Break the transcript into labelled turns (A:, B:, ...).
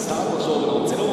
A: スタート勝負の0